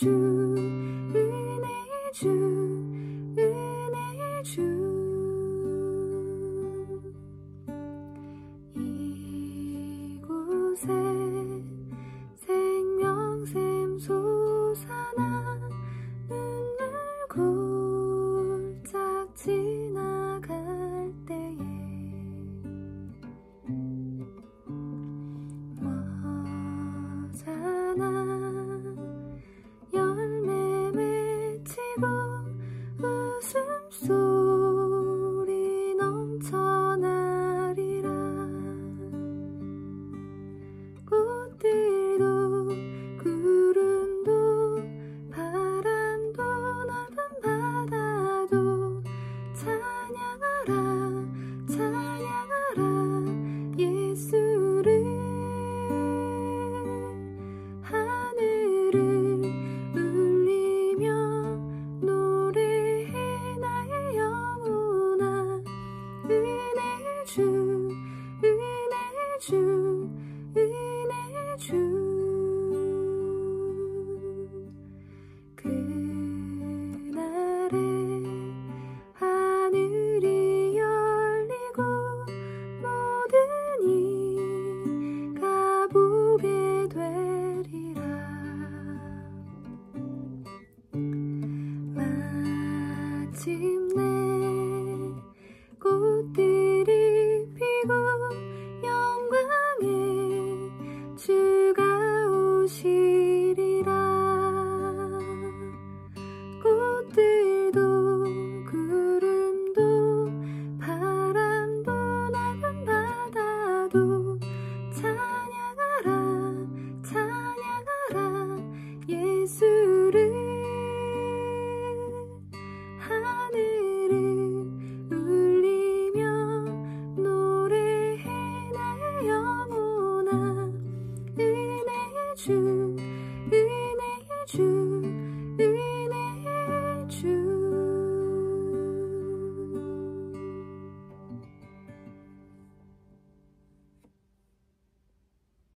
true. 주 은혜 주. 그날에 하늘이 열리고 모든 이가 보게 되리라. 마침